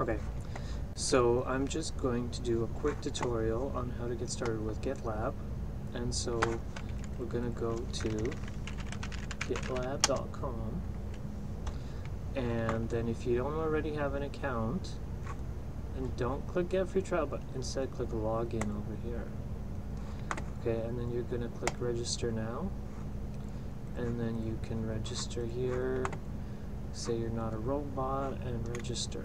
Okay, so I'm just going to do a quick tutorial on how to get started with GitLab. And so we're going to go to gitlab.com. And then if you don't already have an account, and don't click get free trial, but instead click login over here. Okay, and then you're going to click register now. And then you can register here, say you're not a robot, and register.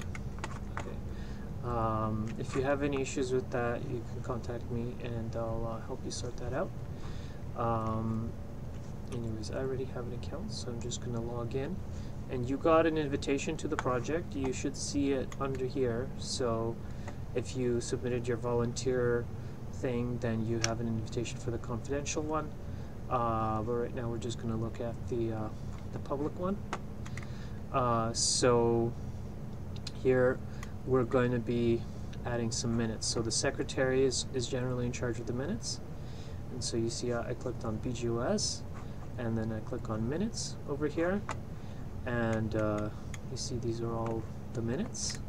Um, if you have any issues with that, you can contact me and I'll uh, help you sort that out. Um, anyways, I already have an account, so I'm just going to log in. And you got an invitation to the project. You should see it under here. So if you submitted your volunteer thing, then you have an invitation for the confidential one. Uh, but right now we're just going to look at the, uh, the public one. Uh, so here we're going to be adding some minutes. So the secretary is, is generally in charge of the minutes. And so you see uh, I clicked on BGOS and then I click on minutes over here. And uh, you see these are all the minutes.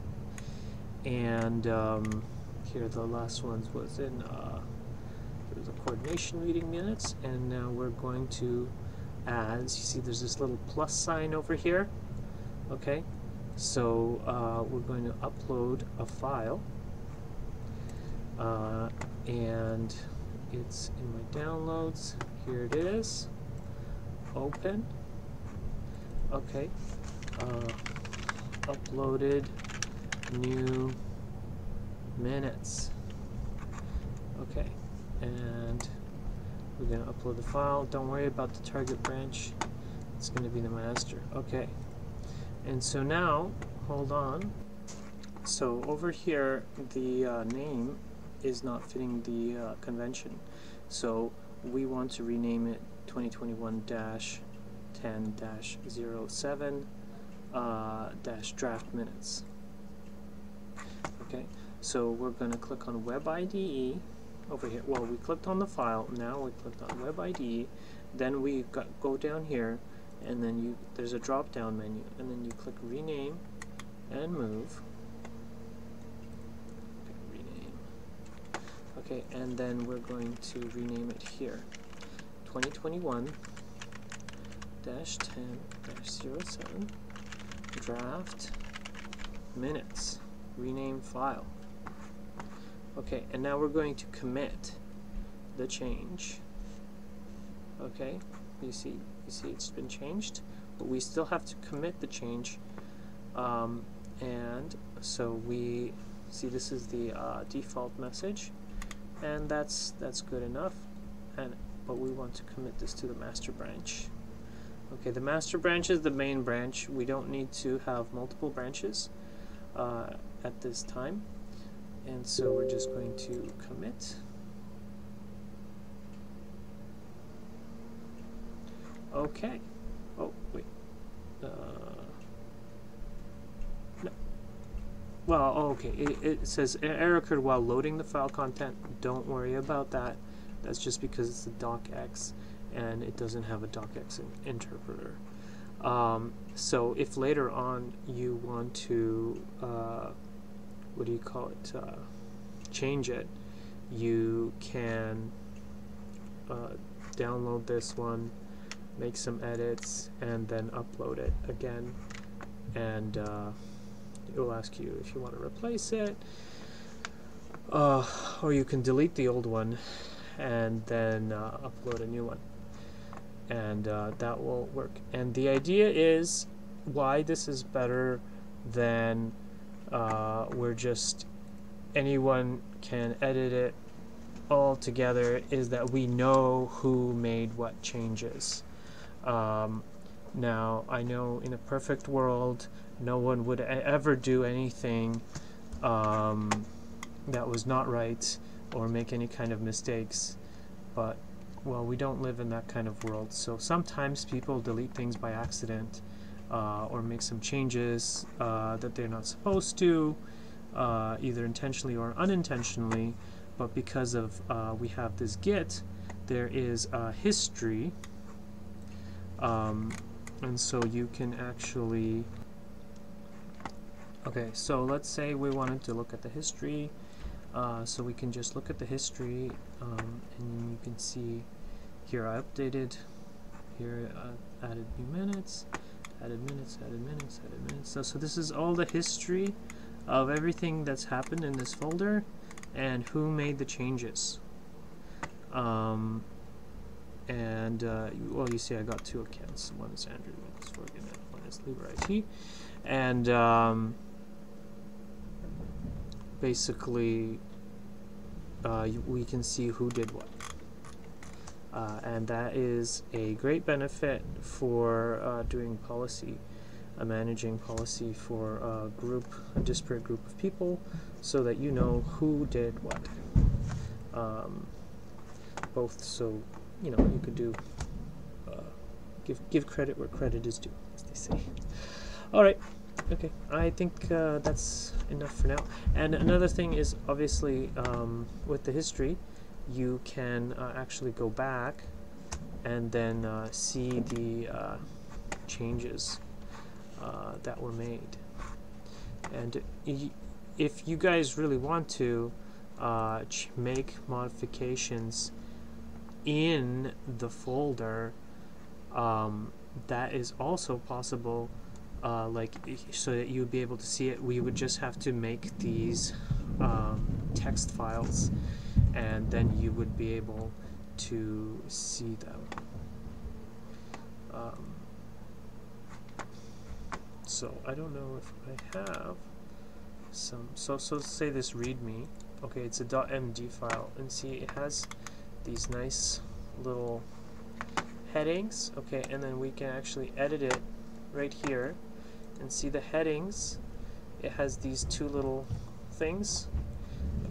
And um, here the last ones was in uh, there was a coordination meeting minutes and now we're going to add, you see there's this little plus sign over here. Okay, so uh, we're going to upload a file uh, and it's in my downloads. Here it is. Open. Okay. Uh, uploaded new minutes. Okay. And we're going to upload the file. Don't worry about the target branch. It's going to be the master. Okay. And so now, hold on. So over here, the uh, name is not fitting the uh, convention. So we want to rename it 2021-10-07 uh, dash draft minutes. Okay, so we're going to click on Web IDE over here. Well, we clicked on the file. Now we clicked on Web IDE. Then we got, go down here and then you there's a drop down menu and then you click rename and move. Rename. Okay and then we're going to rename it here. 2021 dash 10 dash 07 draft minutes rename file. Okay and now we're going to commit the change. Okay you see see it's been changed but we still have to commit the change um, and so we see this is the uh, default message and that's that's good enough and but we want to commit this to the master branch. Okay the master branch is the main branch. We don't need to have multiple branches uh, at this time and so we're just going to commit Okay. Oh, wait. Uh, no. Well, okay. It, it says error occurred while loading the file content. Don't worry about that. That's just because it's a docx and it doesn't have a docx in interpreter. Um, so if later on you want to, uh, what do you call it, uh, change it, you can uh, download this one make some edits, and then upload it again. And uh, it will ask you if you want to replace it. Uh, or you can delete the old one and then uh, upload a new one. And uh, that will work. And the idea is why this is better than uh, we're just anyone can edit it all together is that we know who made what changes. Um, now, I know in a perfect world, no one would ever do anything um, that was not right or make any kind of mistakes, but well, we don't live in that kind of world. So sometimes people delete things by accident uh, or make some changes uh, that they're not supposed to, uh, either intentionally or unintentionally. But because of uh, we have this Git, there is a history um, and so you can actually Okay, so let's say we wanted to look at the history. Uh, so we can just look at the history um, and you can see here I updated, here I added new minutes, added minutes, added minutes, added minutes. So, so this is all the history of everything that's happened in this folder and who made the changes. Um, and uh, well, you see I got two accounts. One is Andrew and one is LibreIT. And um, basically uh, we can see who did what. Uh, and that is a great benefit for uh, doing policy, uh, managing policy for a group, a disparate group of people, so that you know who did what. Um, both so, you know, you could do, uh, give, give credit where credit is due, as they say. All right. Okay, I think uh, that's enough for now. And another thing is obviously um, with the history, you can uh, actually go back and then uh, see the uh, changes uh, that were made. And if you guys really want to uh, make modifications in the folder, um, that is also possible uh, like so that you would be able to see it. We would just have to make these um, text files and then you would be able to see them. Um, so I don't know if I have some so so say this readme. Okay it's a .md file and see it has these nice little headings. Okay and then we can actually edit it right here and see the headings. It has these two little things.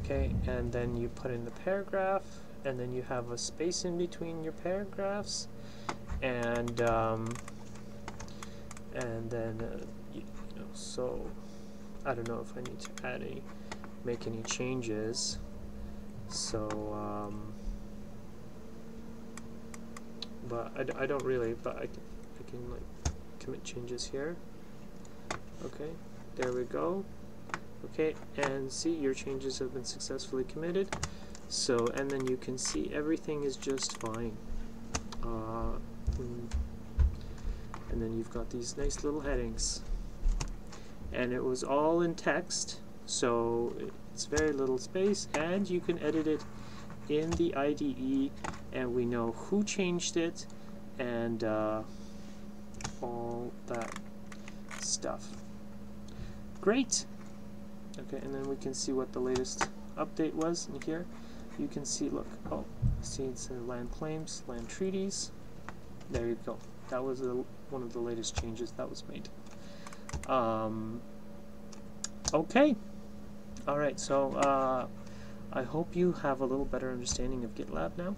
Okay and then you put in the paragraph and then you have a space in between your paragraphs. And um, and then uh, you, know so I don't know if I need to add any make any changes. So um, but I d I don't really but I can, I can like commit changes here. Okay there we go. Okay and see your changes have been successfully committed. So and then you can see everything is just fine. Uh, mm, and then you've got these nice little headings. And it was all in text so it's very little space and you can edit it in the IDE and we know who changed it and uh, all that stuff Great! Okay, and then we can see what the latest update was in here. You can see, look, oh, see it's in land claims, land treaties. There you go. That was one of the latest changes that was made. Um, okay. Alright, so uh, I hope you have a little better understanding of GitLab now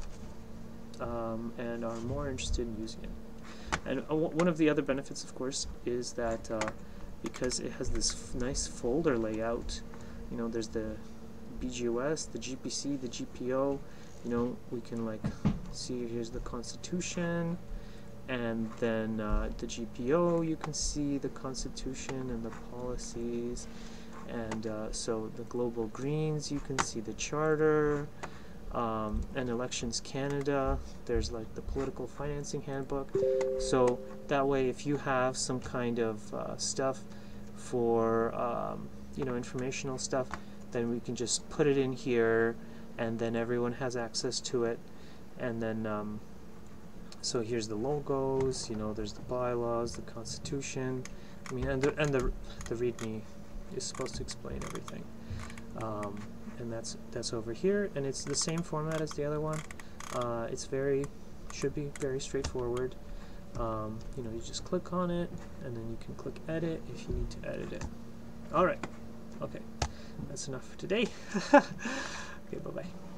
um, and are more interested in using it. And uh, one of the other benefits, of course, is that uh, because it has this nice folder layout. You know, there's the BGOS, the GPC, the GPO. You know, we can like see here's the Constitution, and then uh, the GPO. You can see the Constitution and the policies, and uh, so the Global Greens. You can see the Charter. Um, and Elections Canada, there's like the Political Financing Handbook. So that way, if you have some kind of uh, stuff for um, you know informational stuff, then we can just put it in here, and then everyone has access to it. And then um, so here's the logos. You know, there's the bylaws, the Constitution. I mean, and the and the the README is supposed to explain everything. Um, and that's that's over here, and it's the same format as the other one. Uh, it's very should be very straightforward. Um, you know, you just click on it, and then you can click edit if you need to edit it. All right. Okay, that's enough for today. okay, bye bye.